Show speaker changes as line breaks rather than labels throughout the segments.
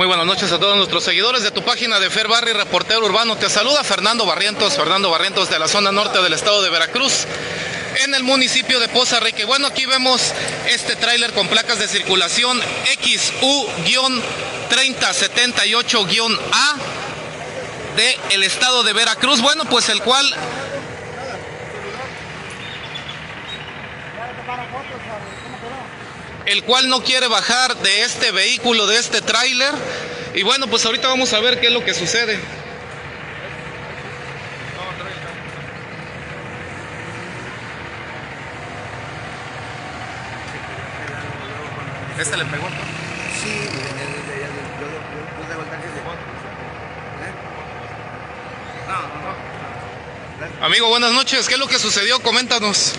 Muy buenas noches a todos nuestros seguidores de tu página de Fer Barry, reportero urbano. Te saluda Fernando Barrientos, Fernando Barrientos de la zona norte del estado de Veracruz, en el municipio de Poza Rica. Y bueno, aquí vemos este tráiler con placas de circulación XU-3078-A de el estado de Veracruz. Bueno, pues el cual el cual no quiere bajar de este vehículo, de este tráiler. Y bueno, pues ahorita vamos a ver qué es lo que sucede. ¿Este le pegó?
Sí,
Amigo, buenas noches. ¿Qué es lo que sucedió? Coméntanos.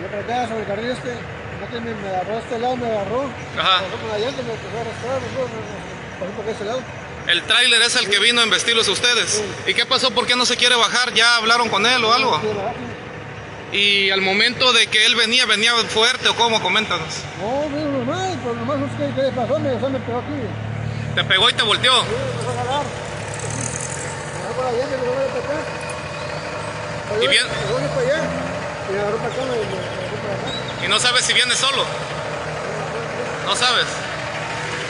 Yo trataba sobre el carril este, que me, me agarró a este lado, me agarró.
Ajá.
Me agarró con la llanta, me empezó a arrastrar, me me- me- por ese lado.
El tráiler es el que vino a investirlos a ustedes. ¿Y qué pasó? ¿Por qué no se quiere bajar? ¿Ya hablaron con él o algo?
Sí.
Y al momento de que él venía, ¿venía fuerte o cómo? Coméntanos.
No, mira, normal, pues nomás no sé qué le pasó, me, me pegó aquí. Me
¿Te pegó y te volteó?
empezó a agarrar. Me la llanta, me para acá. Pero
¿Y bien?
me para allá. Me agarró para acá, me, me agarró para acá.
Y no sabes si viene solo. No sabes.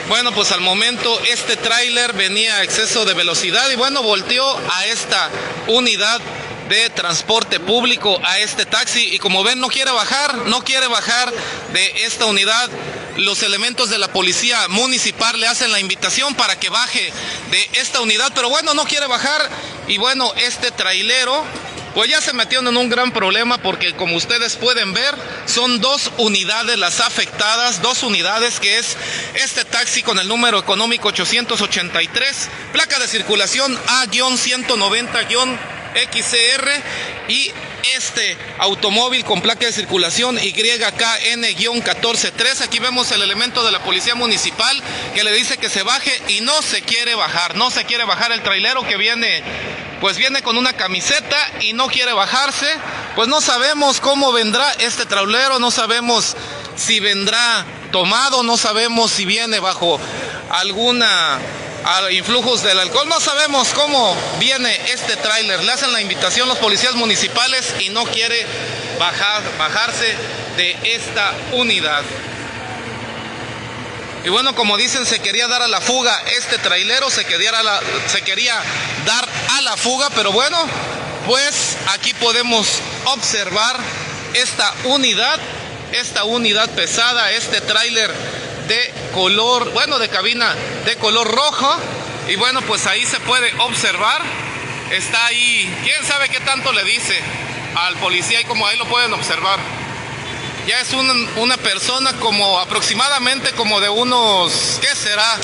Bueno, pues al momento este tráiler venía a exceso de velocidad y bueno, volteó a esta unidad de transporte público, a este taxi y como ven no quiere bajar, no quiere bajar de esta unidad. Los elementos de la policía municipal le hacen la invitación para que baje de esta unidad, pero bueno, no quiere bajar y bueno, este trailero pues ya se metieron en un gran problema porque como ustedes pueden ver, son dos unidades las afectadas, dos unidades que es este taxi con el número económico 883, placa de circulación A-190-XCR y este automóvil con placa de circulación YKN-143. Aquí vemos el elemento de la policía municipal que le dice que se baje y no se quiere bajar, no se quiere bajar el trailero que viene pues viene con una camiseta y no quiere bajarse, pues no sabemos cómo vendrá este trailero, no sabemos si vendrá tomado, no sabemos si viene bajo alguna influjos del alcohol, no sabemos cómo viene este tráiler. Le hacen la invitación los policías municipales y no quiere bajar, bajarse de esta unidad. Y bueno, como dicen, se quería dar a la fuga este trailero, se quería, se quería dar a la fuga, pero bueno, pues aquí podemos observar esta unidad, esta unidad pesada, este tráiler de color, bueno, de cabina de color rojo. Y bueno, pues ahí se puede observar, está ahí, quién sabe qué tanto le dice al policía y como ahí lo pueden observar ya es un- una persona como aproximadamente como de unos, ¿qué será?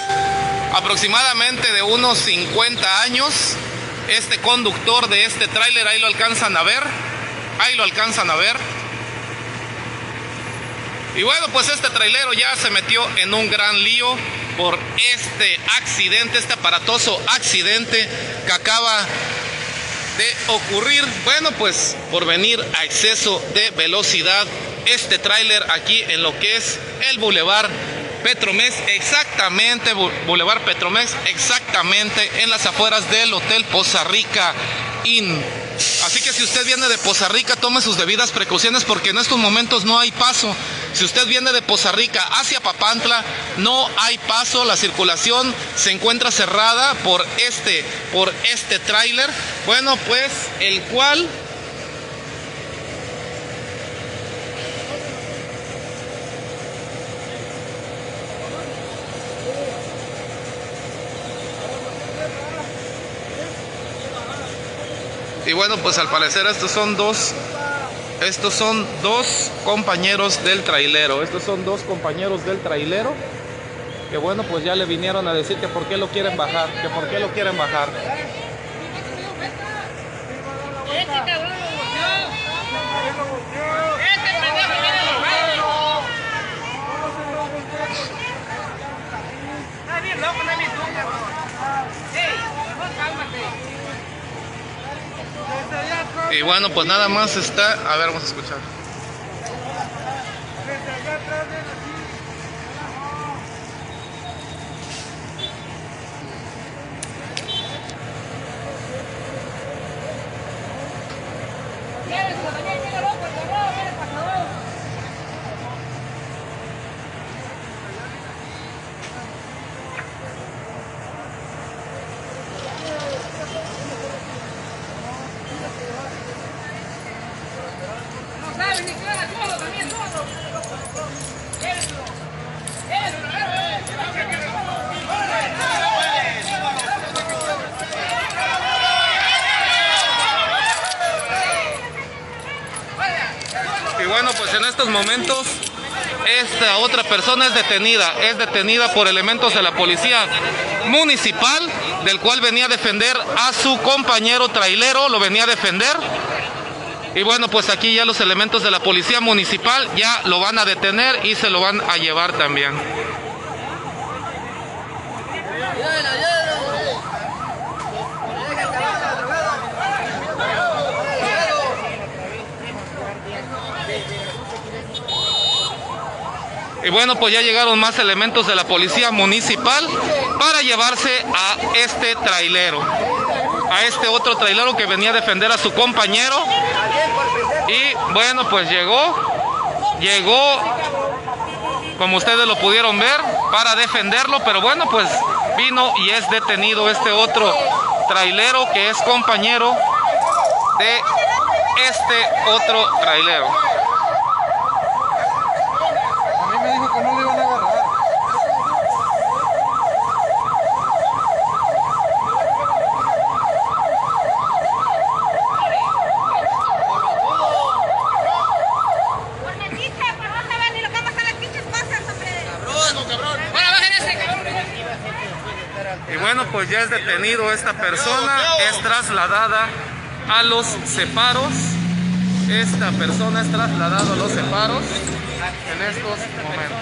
Aproximadamente de unos 50 años. Este conductor de este tráiler, ahí lo alcanzan a ver. Ahí lo alcanzan a ver. Y bueno, pues este trailero ya se metió en un gran lío por este accidente, este aparatoso accidente que acaba de ocurrir, bueno, pues por venir a exceso de velocidad este tráiler aquí en lo que es el Boulevard Petromex, exactamente, Boulevard Petromex, exactamente en las afueras del Hotel Poza Rica Inn. Así que si usted viene de Poza Rica, tome sus debidas precauciones porque en estos momentos no hay paso. Si usted viene de Poza Rica hacia Papantla, no hay paso, la circulación se encuentra cerrada por este, por este tráiler. Bueno, pues el cual Y bueno, pues al parecer estos son dos, estos son dos compañeros del trailero, estos son dos compañeros del trailero, que bueno, pues ya le vinieron a decir que por qué lo quieren bajar, que por qué lo quieren bajar.
Este cabrón lo volteó. Este pendejo viene enojado. Está bien loco, no es mi turno. Ey, mejor cálmate.
Y bueno, pues nada más está, a ver, vamos a escuchar.
No sabe ni qué era todo, también todo. Eso. Eso.
Y bueno, pues en estos momentos esta otra persona es detenida, es detenida por elementos de la policía municipal, del cual venía a defender a su compañero trailero, lo venía a defender. Y bueno, pues aquí ya los elementos de la policía municipal ya lo van a detener y se lo van a llevar también. Y bueno, pues ya llegaron más elementos de la policía municipal para llevarse a este trailero. A este otro trailero que venía a defender a su compañero. Y bueno, pues llegó. Llegó, como ustedes lo pudieron ver, para defenderlo. Pero bueno, pues vino y es detenido este otro trailero que es compañero de este otro trailero.
A mí me dijo que no lo iban a agarrar.
Por metiche, por no saber ni lo que pasan las pinches cosas, hombre.
Bueno, bajen ese cabrón.
Y bueno, pues ya es detenido esta persona, es trasladada a los separos. Esta persona es trasladada a los separos en estos momentos.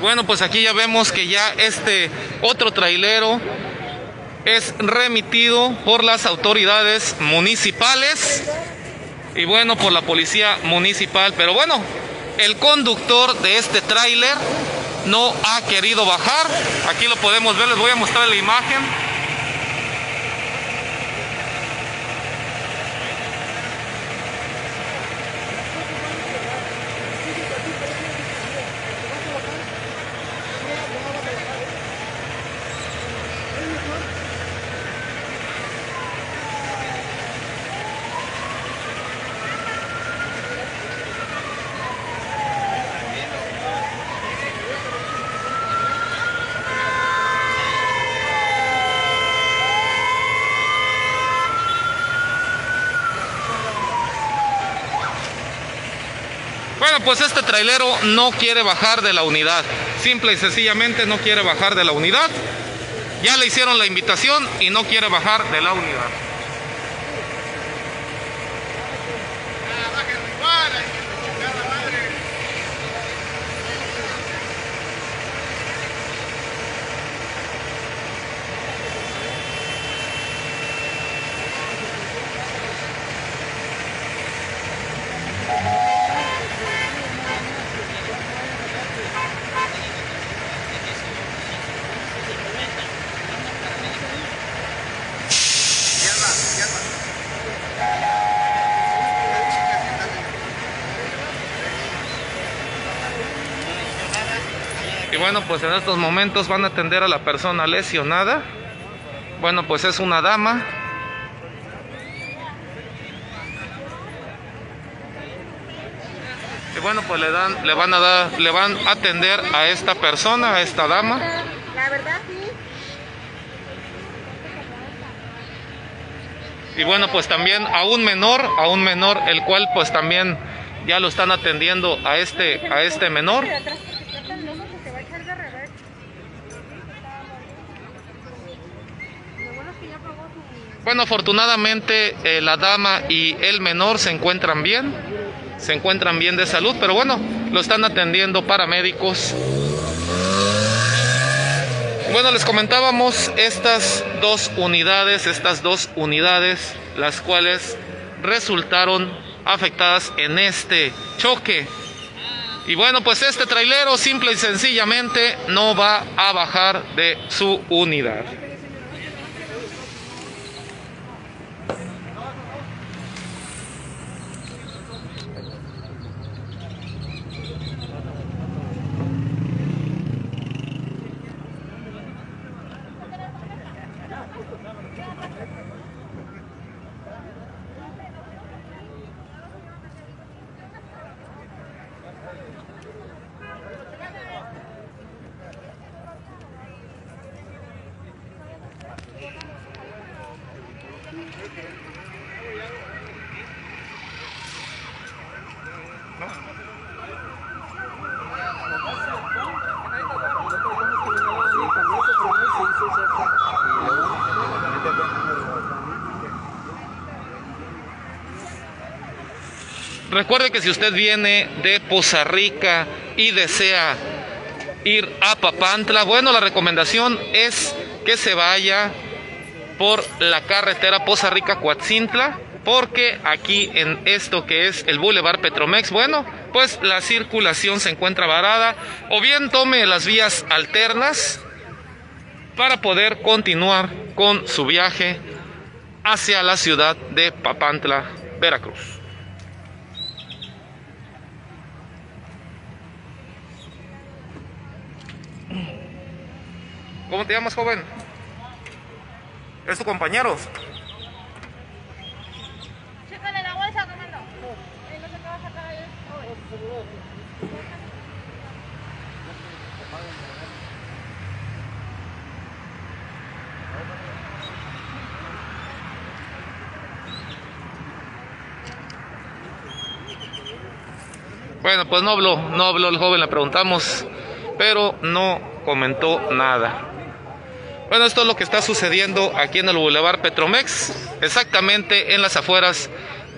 Bueno, pues aquí ya vemos que ya este otro trailero es remitido por las autoridades municipales y bueno, por la policía municipal. Pero bueno, el conductor de este tráiler no ha querido bajar. Aquí lo podemos ver, les voy a mostrar la imagen. Bueno, pues este trailero no quiere bajar de la unidad. Simple y sencillamente no quiere bajar de la unidad. Ya le hicieron la invitación y no quiere bajar de la unidad. Bueno, pues en estos momentos van a atender a la persona lesionada. Bueno, pues es una dama. Y bueno, pues le dan, le van a dar, le van a atender a esta persona, a esta dama.
La verdad, sí.
Y bueno, pues también a un menor, a un menor, el cual pues también ya lo están atendiendo a este, a este menor.
De atrás, porque está tan loco que se va a echar de revés. Lo bueno es que ya pagó su...
Bueno, afortunadamente eh, la dama y el menor se encuentran bien, se encuentran bien de salud, pero bueno, lo están atendiendo paramédicos. Bueno, les comentábamos estas dos unidades, estas dos unidades, las cuales resultaron afectadas en este choque Y bueno, pues este trailero simple y sencillamente no va a bajar de su unidad. Recuerde que si usted viene de Poza Rica y desea ir a Papantla, bueno, la recomendación es que se vaya por la carretera Poza Rica Coatzintla, porque aquí en esto que es el Boulevard Petromex, bueno, pues la circulación se encuentra varada, o bien tome las vías alternas para poder continuar con su viaje hacia la ciudad de Papantla, Veracruz. ¿Cómo te llamas, joven? ¿Es tu compañero?
Chécale la bolsa, comando. No sé qué va a sacar ahí.
Bueno, pues no habló, no habló el joven, le preguntamos, pero no comentó nada. Bueno, esto es lo que está sucediendo aquí en el Boulevard Petromex, exactamente en las afueras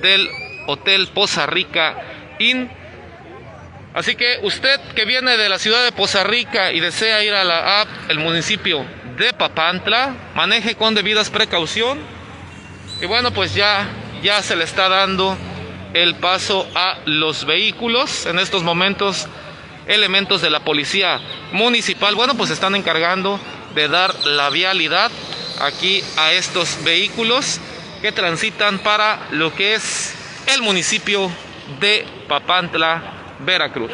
del Hotel Poza Rica Inn. Así que usted que viene de la ciudad de Poza Rica y desea ir a la app, el municipio de Papantla, maneje con debidas precaución. Y bueno, pues ya, ya se le está dando el paso a los vehículos. En estos momentos, elementos de la policía municipal, bueno, pues están encargando de dar la vialidad aquí a estos vehículos que transitan para lo que es el municipio de Papantla, Veracruz.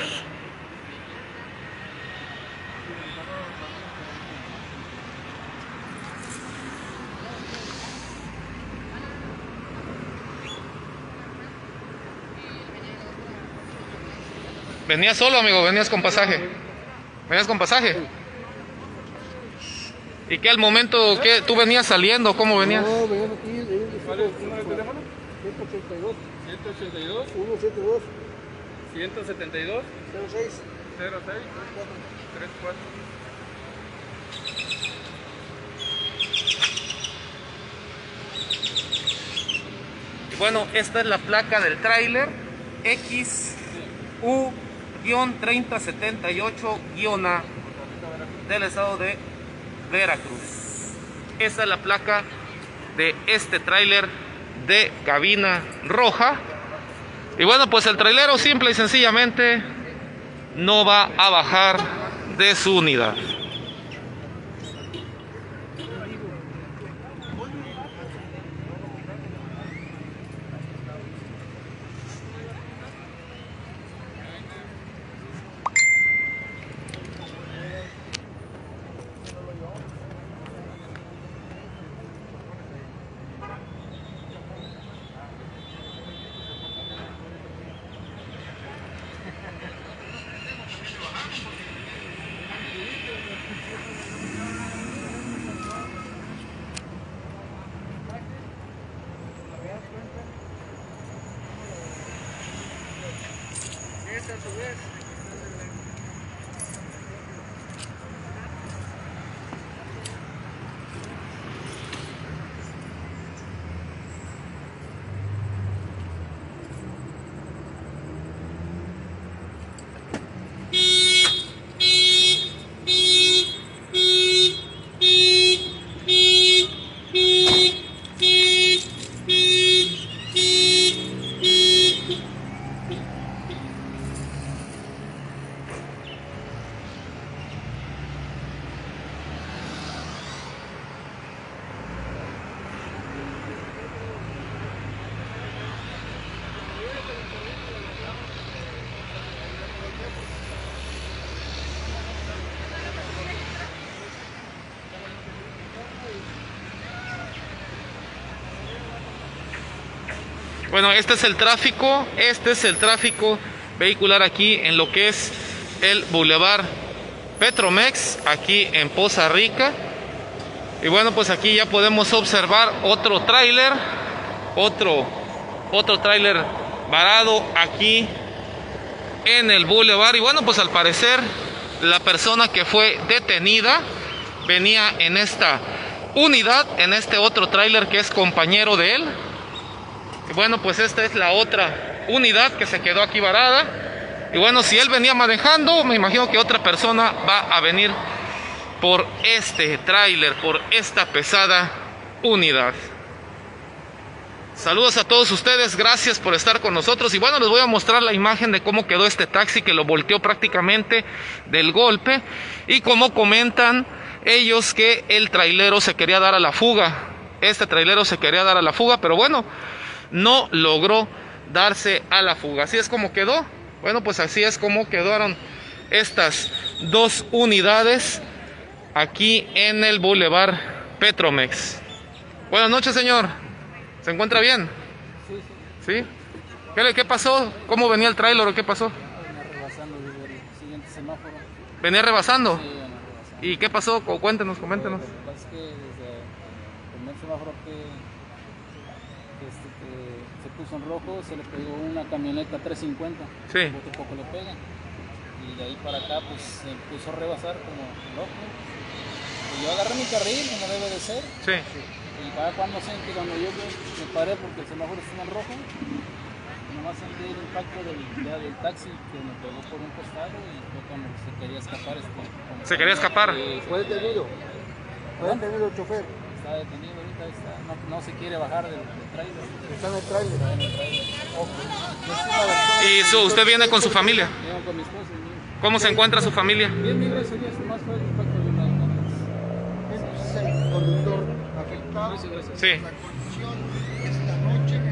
¿Venías solo, amigo? ¿Venías con pasaje? ¿Venías con pasaje? ¿Y qué al momento que tú venías saliendo? ¿Cómo venías?
No, venían aquí.
¿Cuál es el número de teléfono?
182,
182
172,
172
06.
06 34.
Y Bueno, esta es la placa del tráiler XU-3078-A del estado de Veracruz. Esta es la placa de este tráiler de cabina roja. Y bueno, pues el trailero simple y sencillamente no va a bajar de su unidad. the. Bueno, este es el tráfico, este es el tráfico vehicular aquí en lo que es el Boulevard Petromex, aquí en Poza Rica. Y bueno, pues aquí ya podemos observar otro tráiler, otro, otro tráiler varado aquí en el Boulevard. Y bueno, pues al parecer la persona que fue detenida venía en esta unidad, en este otro tráiler que es compañero de él. Y bueno, pues esta es la otra unidad que se quedó aquí varada. Y bueno, si él venía manejando, me imagino que otra persona va a venir por este tráiler, por esta pesada unidad. Saludos a todos ustedes, gracias por estar con nosotros. Y bueno, les voy a mostrar la imagen de cómo quedó este taxi que lo volteó prácticamente del golpe. Y como comentan ellos que el trailero se quería dar a la fuga. Este trailero se quería dar a la fuga, pero bueno, no logró darse a la fuga. Así es como quedó. Bueno, pues así es como quedaron estas dos unidades aquí en el Boulevard Petromex. Buenas noches, señor. ¿Se encuentra bien? Sí. ¿Qué, le- qué pasó? ¿Cómo venía el tráiler o qué pasó?
rebasando desde el siguiente semáforo.
¿Venía rebasando?
Sí.
¿Y qué pasó? Cu- Cuéntenos, coméntenos.
Lo que pasa es que desde el primer semáforo que en rojo, se le pegó una camioneta 350.
Sí.
Otro poco le pega. Y de ahí para acá, pues se puso a rebasar como loco. Y yo agarré mi carril, como debe de ser.
Sí.
Y cada cuando sentí, cuando yo me paré porque el semáforo estaba en rojo, nomás sentí el impacto del, ya del taxi que me pegó por un costado y fue cuando se quería escapar. Este,
¿Se quería escapar?
Fue detenido. Fue detenido el chofer.
Está detenido ahorita, está, no, no se quiere bajar del, del trailer.
Está en el tráiler.
¿Y su- usted viene con su familia?
Llegan con mi esposa y mi hijo.
¿Cómo se encuentra su familia?
Bien, bien, gracias a Dios, más fue el impacto de una
Es el conductor afectado.
Sí.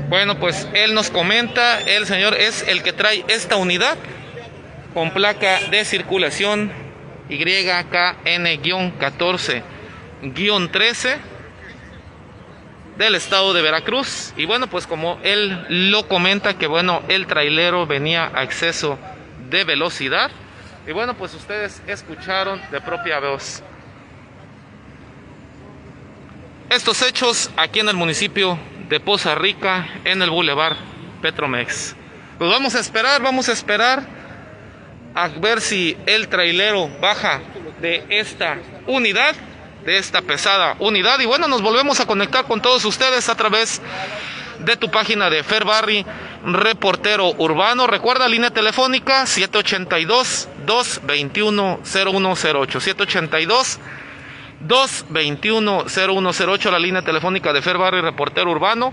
Bueno, pues él nos comenta, el señor es el que trae esta unidad con placa de circulación YKN-14-13 del estado de Veracruz. Y bueno, pues como él lo comenta que bueno, el trailero venía a exceso de velocidad. Y bueno, pues ustedes escucharon de propia voz estos hechos aquí en el municipio de Poza Rica, en el Boulevard Petromex. Pues vamos a esperar, vamos a esperar a ver si el trailero baja de esta unidad, de esta pesada unidad. Y bueno, nos volvemos a conectar con todos ustedes a través de tu página de Fer Barry, reportero urbano. Recuerda, línea telefónica 782-221-0108. 782 221-0108, la línea telefónica de Fer Barry, reportero urbano.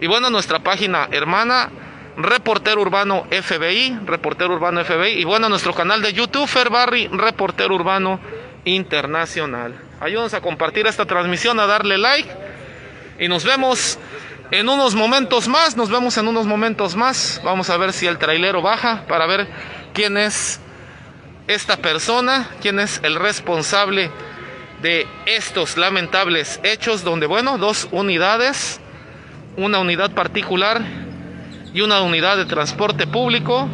Y bueno, nuestra página hermana, reportero urbano FBI, reportero urbano FBI. Y bueno, nuestro canal de YouTube, Fer Barry, reportero urbano internacional. Ayúdanos a compartir esta transmisión, a darle like. Y nos vemos en unos momentos más, nos vemos en unos momentos más. Vamos a ver si el trailero baja para ver quién es esta persona, quién es el responsable de estos lamentables hechos donde, bueno, dos unidades, una unidad particular y una unidad de transporte público,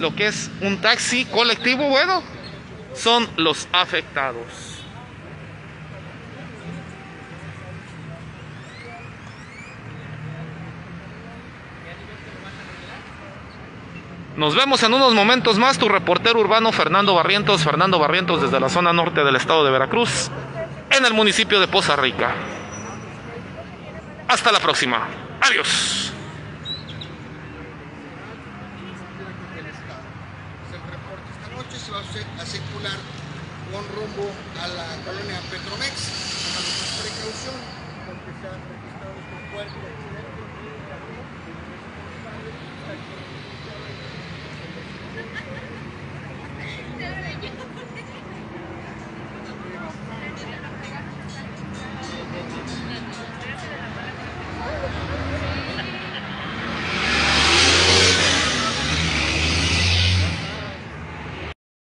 lo que es un taxi colectivo, bueno, son los afectados. Nos vemos en unos momentos más. Tu reportero urbano Fernando Barrientos, Fernando Barrientos desde la zona norte del estado de Veracruz, en el municipio de Poza Rica. Hasta la próxima. Adiós.